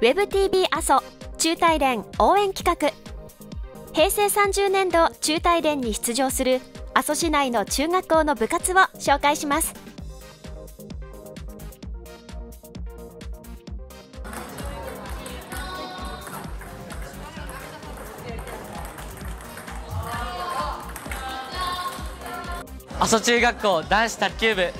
ウェブ t v 阿蘇中大連応援企画。平成30年度中大連に出場する阿蘇市内の中学校の部活を紹介します。阿蘇中学校男子卓球部。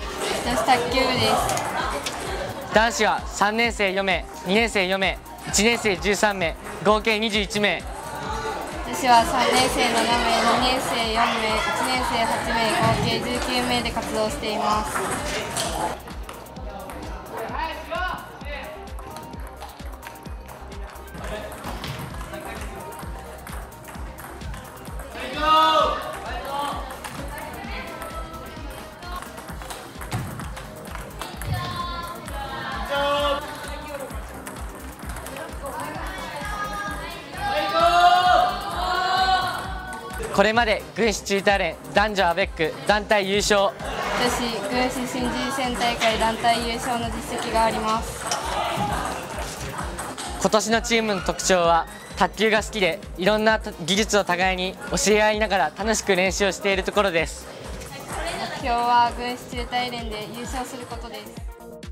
女子卓球部です男子は3年生4名2年生4名1年生13名合計21名。女子は3年生7名2年生4名1年生8名合計19名で活動しています。これまで軍師中大連男女アベック団体優勝。女子軍師新人戦大会団体優勝の実績があります。今年のチームの特徴は卓球が好きでいろんな技術を互いに教え合いながら楽しく練習をしているところです。目標は軍師中大連で優勝することです